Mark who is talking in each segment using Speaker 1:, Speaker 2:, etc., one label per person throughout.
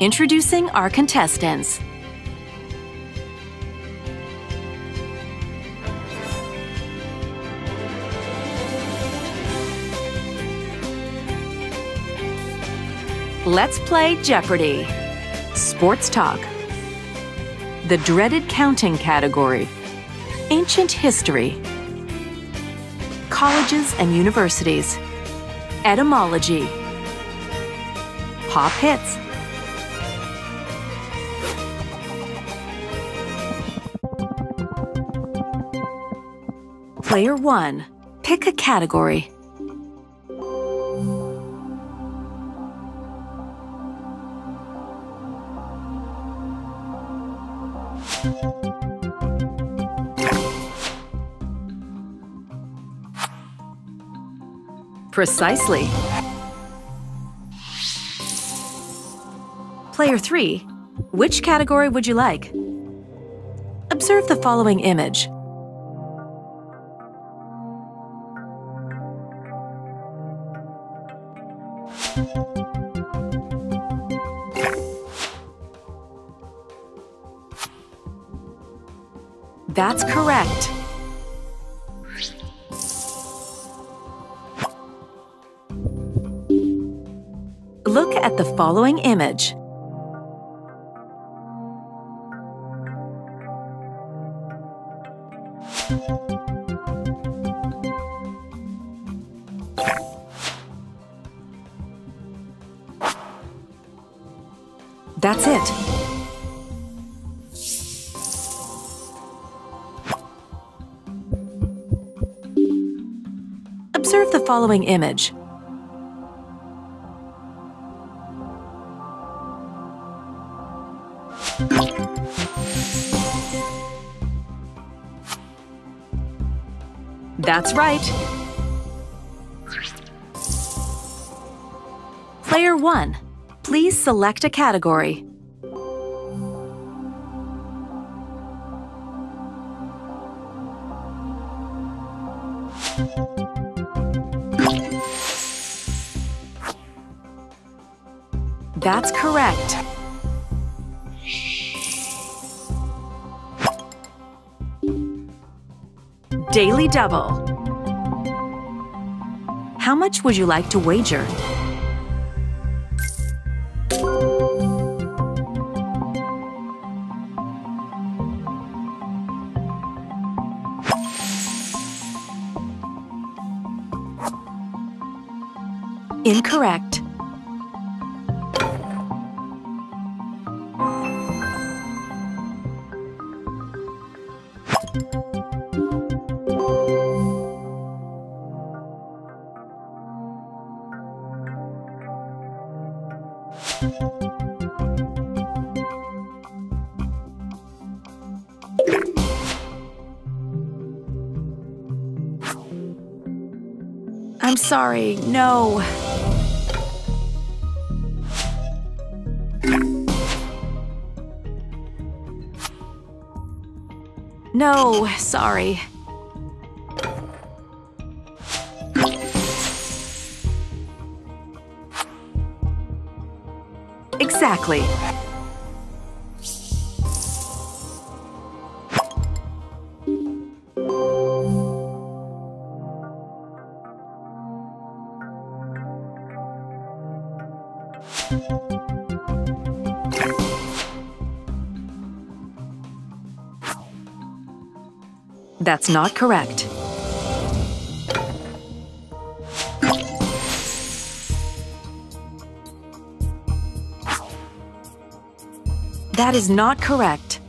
Speaker 1: Introducing our contestants. Let's play Jeopardy! Sports Talk. The dreaded counting category. Ancient history. Colleges and universities. Etymology. Pop hits. Player 1. Pick a category. Precisely. Player 3. Which category would you like? Observe the following image. That's correct. Look at the following image. Following image. That's right. Player 1, please select a category. Correct. Daily Double. How much would you like to wager? I'm sorry, no. No, sorry. Exactly. That's not correct. That is not correct.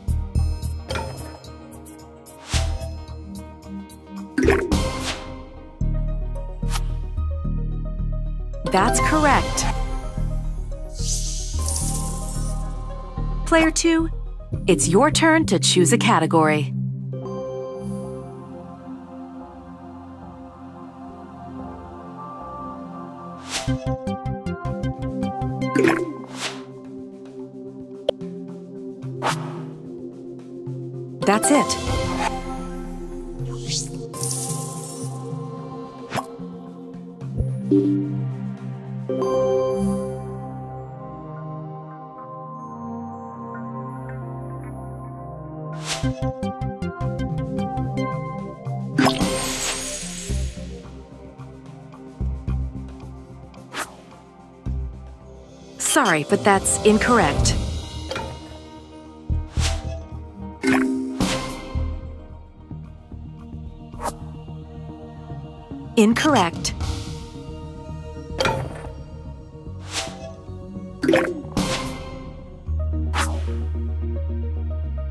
Speaker 1: That's correct. Player 2, it's your turn to choose a category. That's it. Sorry, but that's incorrect. Incorrect.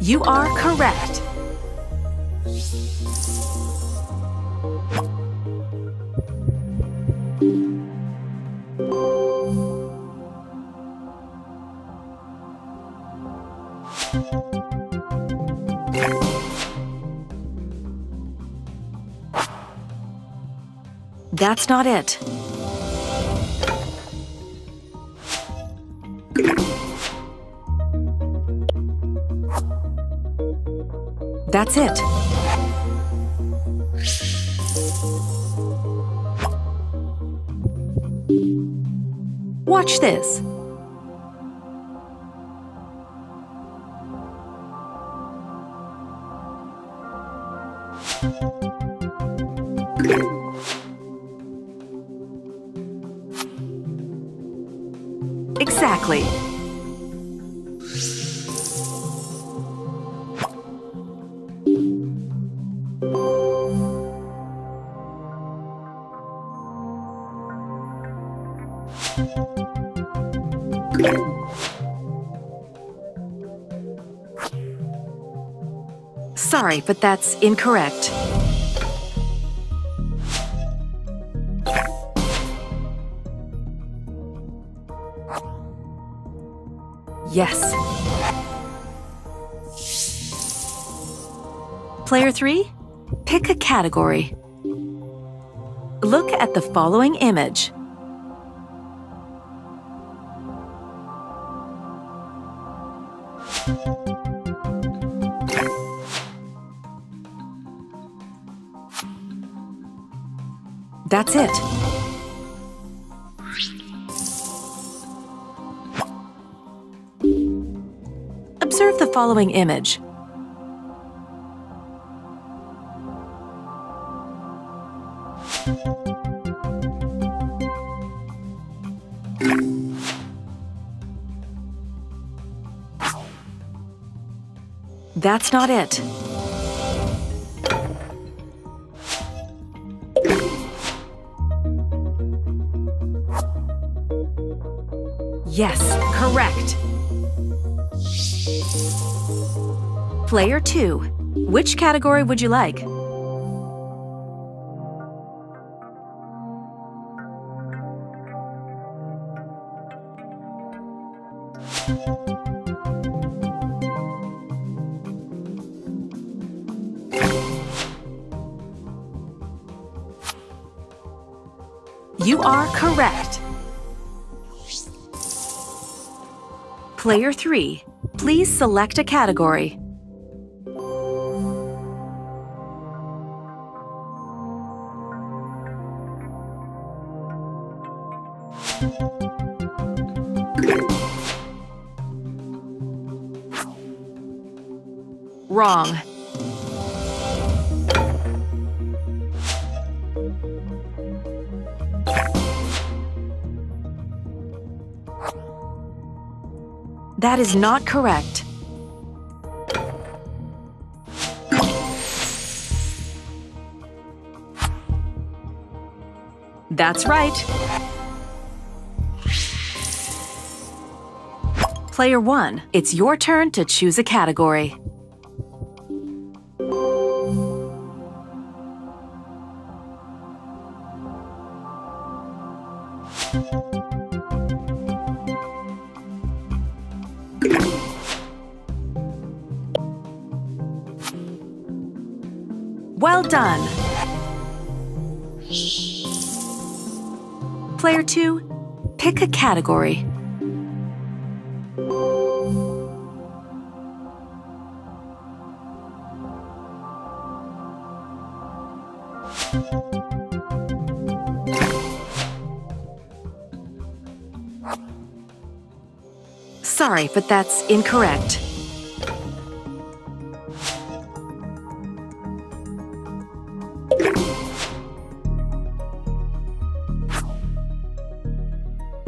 Speaker 1: You are correct. That's not it. That's it. Watch this. Sorry, but that's incorrect. Yes. Player 3, pick a category. Look at the following image. That's it. Observe the following image. That's not it. Yes, correct. Player 2. Which category would you like? You are correct. Player 3, please select a category. Is not correct. That's right. Player 1, it's your turn to choose a category. Done! Player 2, pick a category. Sorry, but that's incorrect.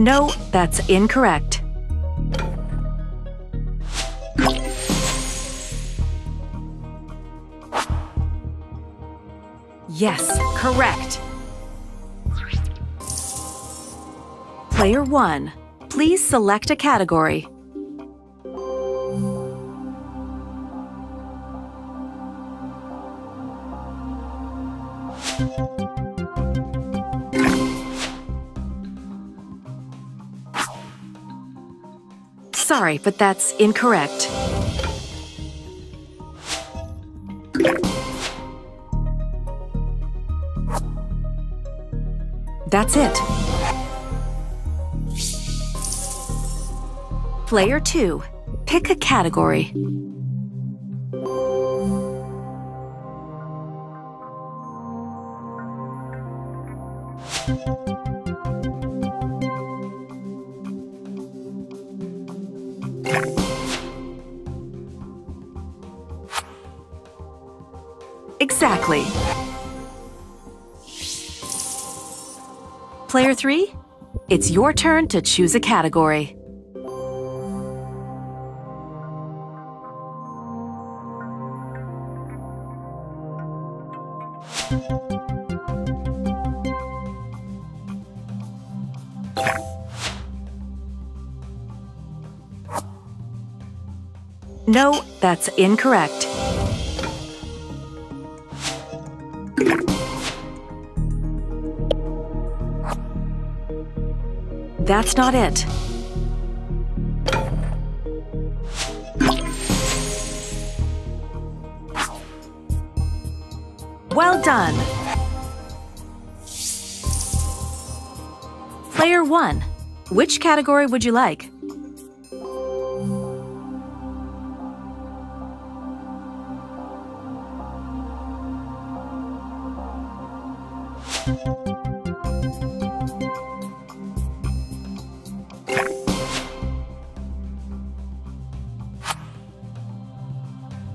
Speaker 1: No, that's incorrect. Yes, correct. Player 1, please select a category. Sorry, but that's incorrect. That's it. Player 2. Pick a category. Exactly. Player 3, it's your turn to choose a category. No, that's incorrect. That's not it. Well done! Player 1. Which category would you like?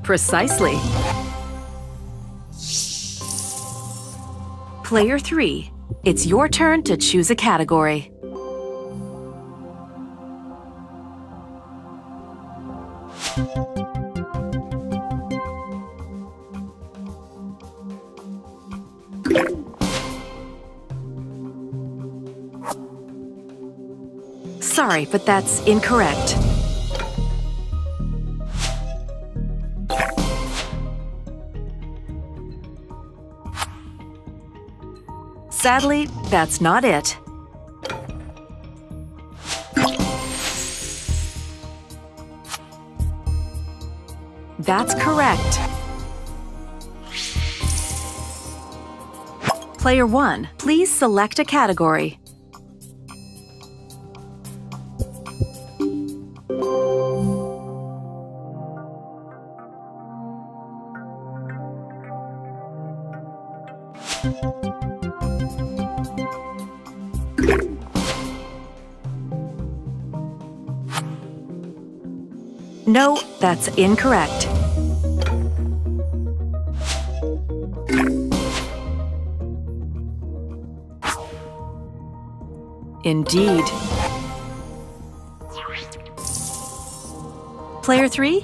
Speaker 1: Precisely. Player 3, it's your turn to choose a category. Sorry, but that's incorrect. Sadly, that's not it. That's correct. Player 1, please select a category. No, that's incorrect. Indeed. Player 3,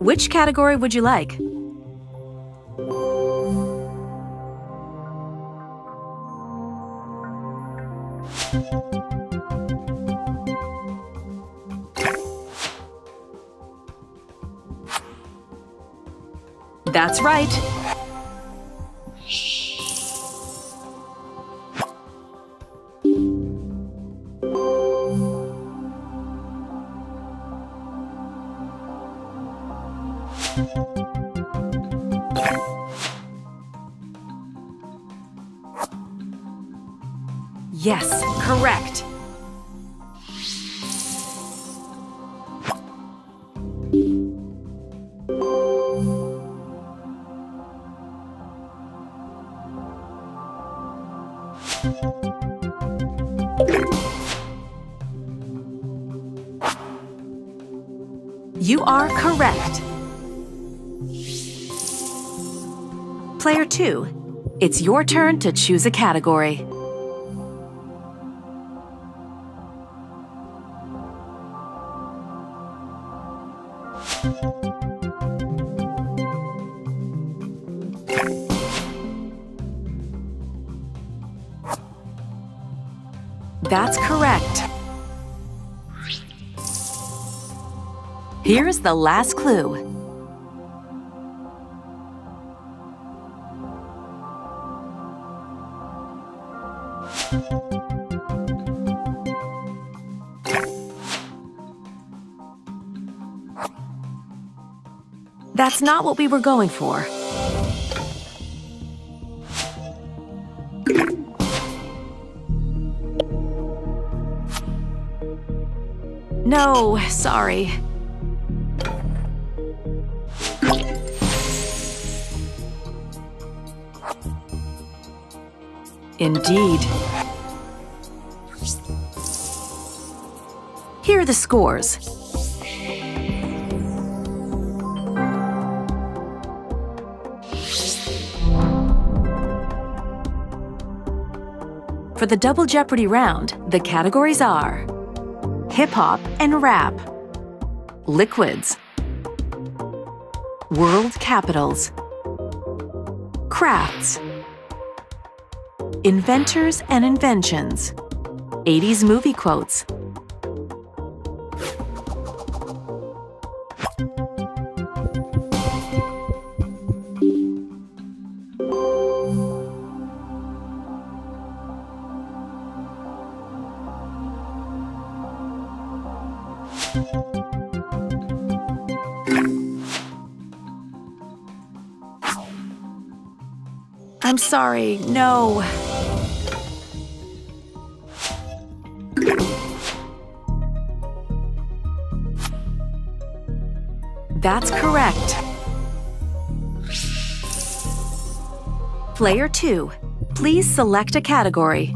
Speaker 1: which category would you like? That's right. Yes, correct. two, it's your turn to choose a category. That's correct. Here's the last clue. That's not what we were going for. No, sorry. Indeed. Here are the scores. The Double Jeopardy round, the categories are hip hop and rap, liquids, world capitals, crafts, inventors and inventions, 80s movie quotes, sorry, no. That's correct. Player 2, please select a category.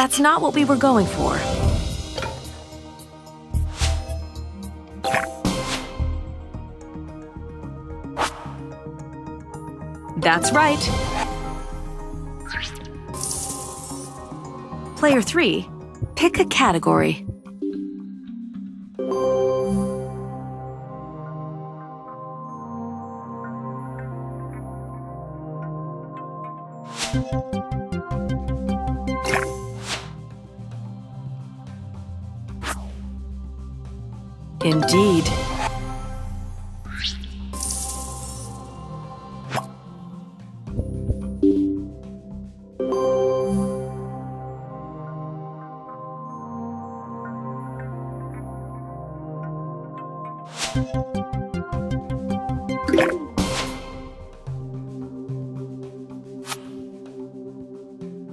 Speaker 1: That's not what we were going for. That's right. Player 3, pick a category.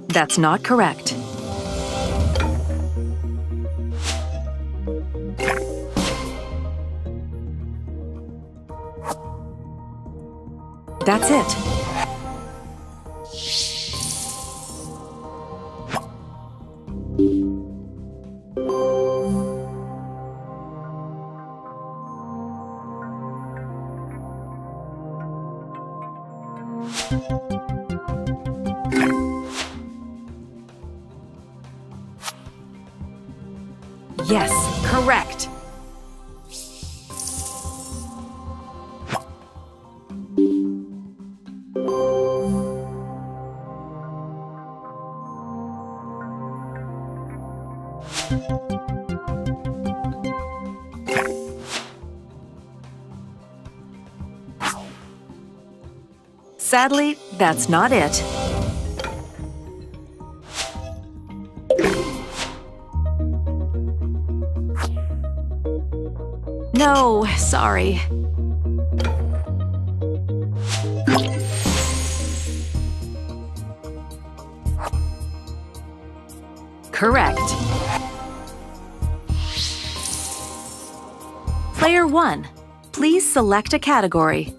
Speaker 1: That's not correct. That's it. Sadly, that's not it. No, sorry. Correct. Player 1, please select a category.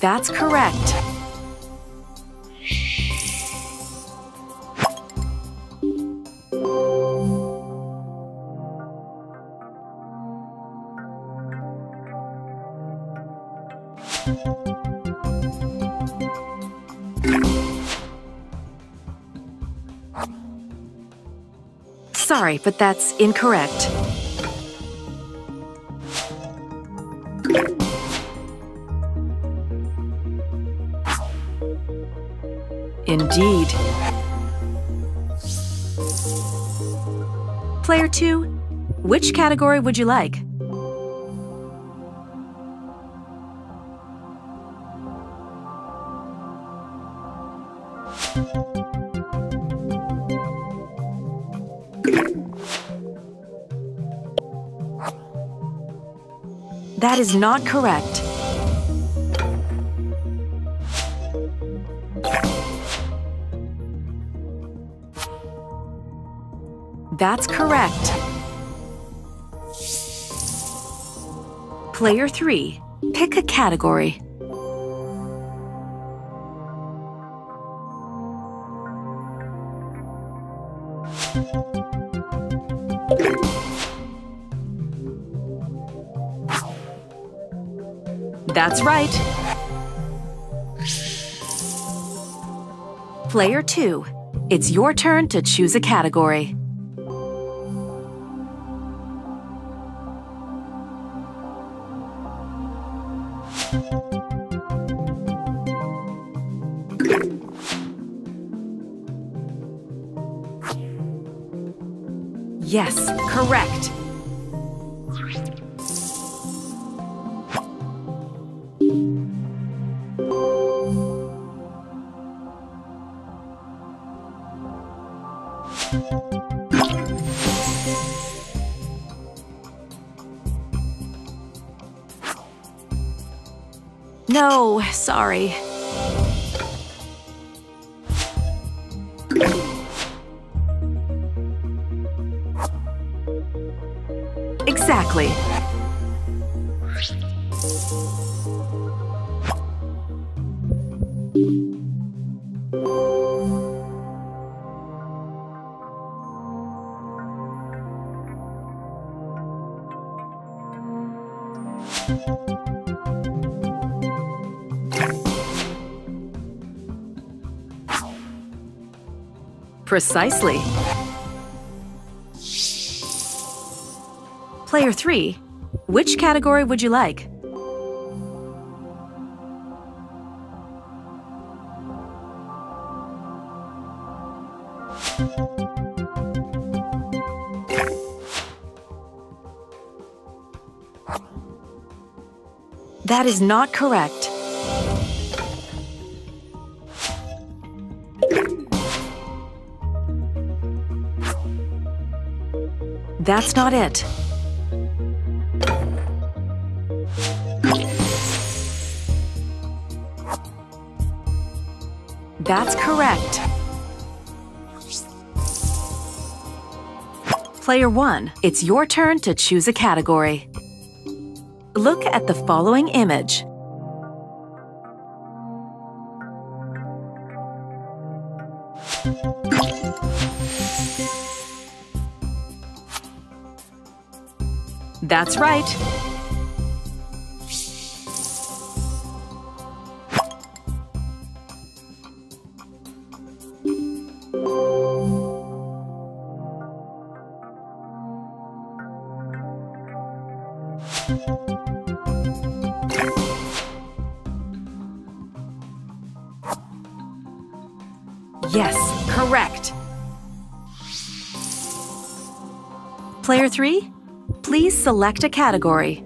Speaker 1: That's correct. Sorry, but that's incorrect. Which category would you like? That is not correct. That's correct. Player 3, pick a category. That's right. Player 2, it's your turn to choose a category. Sorry. Exactly. Precisely. Player 3, which category would you like? That is not correct. That's not it. That's correct. Player 1, it's your turn to choose a category. Look at the following image. That's right. Yes, correct. Player 3, please select a category.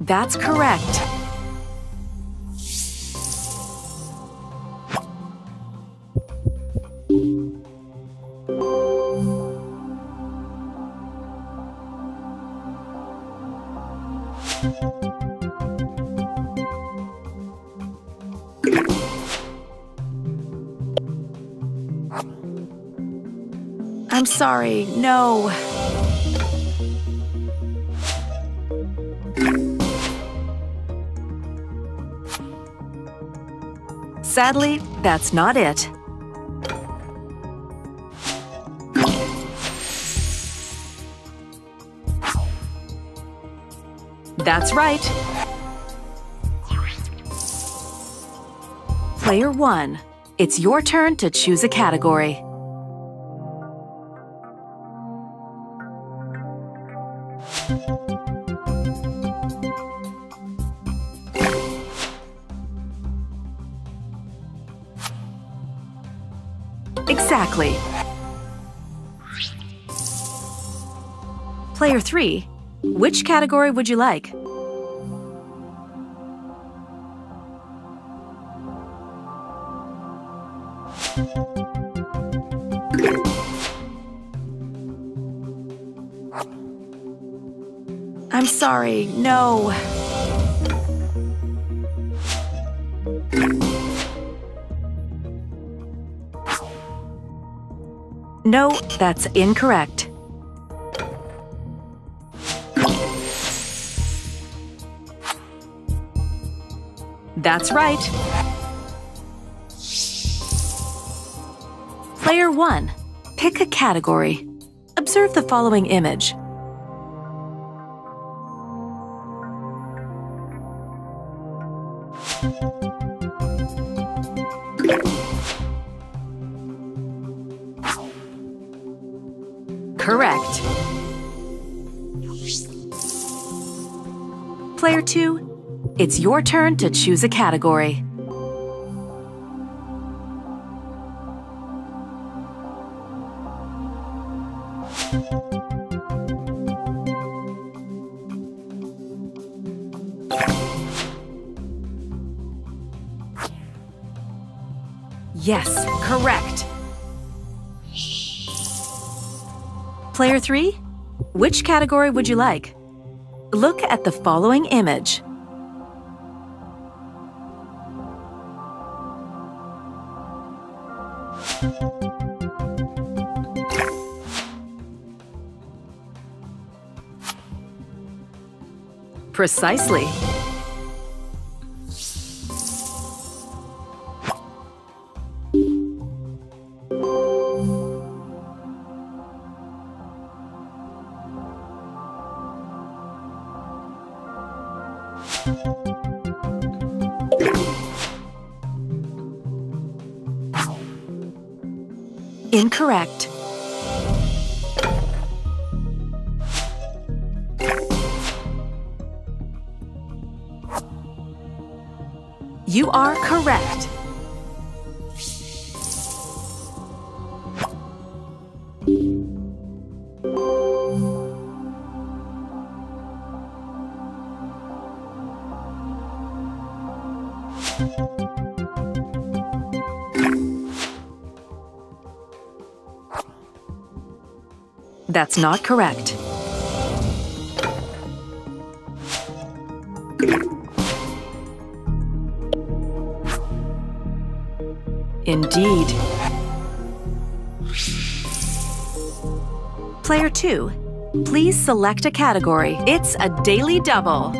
Speaker 1: That's correct. sorry. No. Sadly, that's not it. That's right. Player 1, it's your turn to choose a category. Player 3, which category would you like? I'm sorry, no. No, that's incorrect. That's right. Player 1. Pick a category. Observe the following image. It's your turn to choose a category. Yes, correct. Player 3, which category would you like? Look at the following image. Precisely. That's not correct. Indeed. Player 2, please select a category. It's a daily double.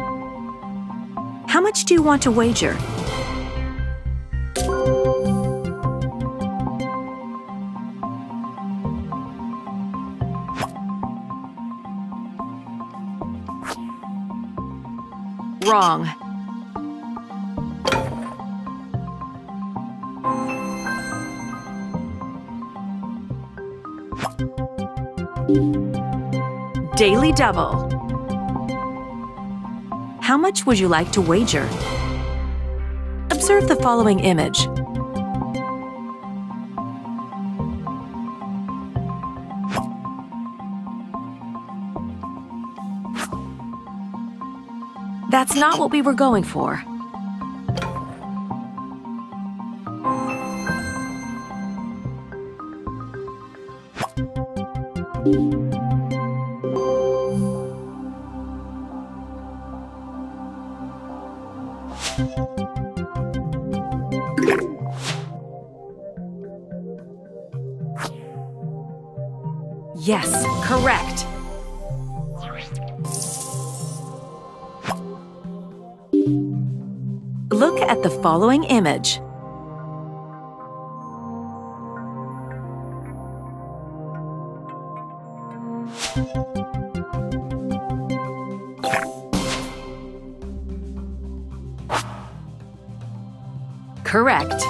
Speaker 1: How much do you want to wager? Daily Double. How much would you like to wager? Observe the following image. That's not what we were going for. following image. Correct.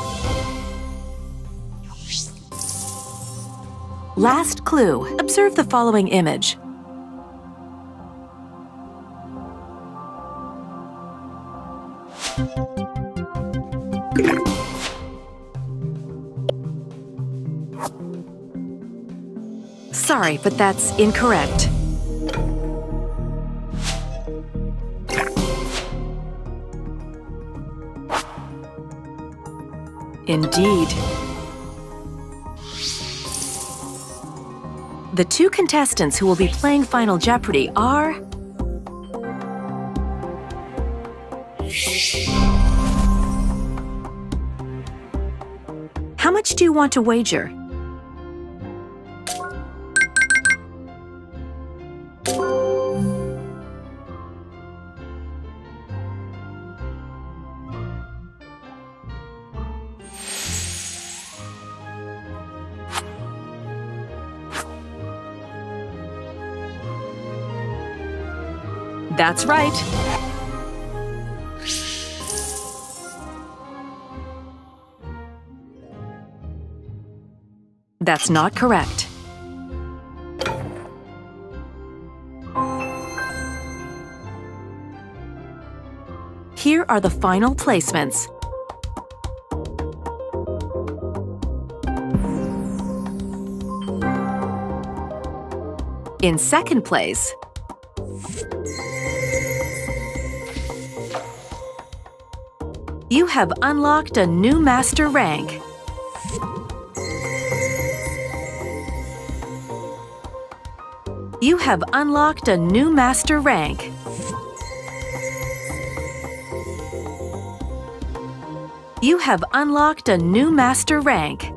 Speaker 1: Last clue. Observe the following image. Sorry, but that's incorrect. Indeed. The two contestants who will be playing Final Jeopardy are... How much do you want to wager? That's right. That's not correct. Here are the final placements. In second place, you have unlocked a new master rank. You have unlocked a new master rank. You have unlocked a new master rank.